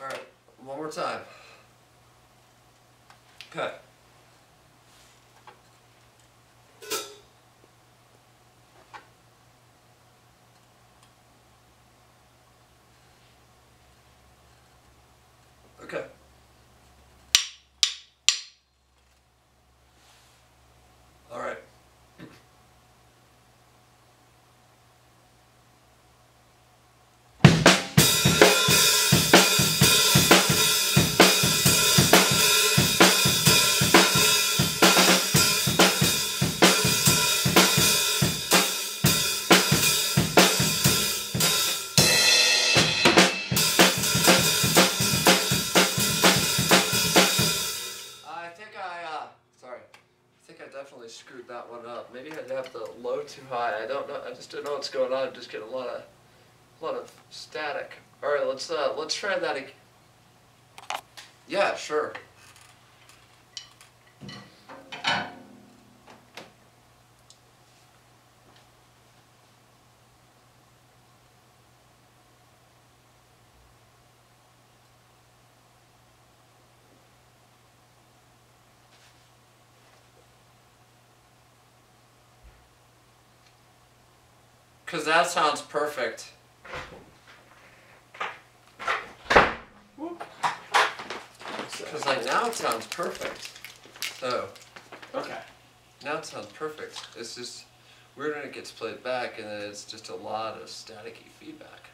Alright, one more time. Okay. Okay. Think I definitely screwed that one up. Maybe I'd have the low too high. I don't know. I just don't know what's going on. Just getting a lot of, a lot of static. All right, let's, uh, let's try that again. Yeah, sure. Cause that sounds perfect. Cause like now it sounds perfect. So Okay. now it sounds perfect. It's just weird when it gets played back and then it's just a lot of staticky feedback.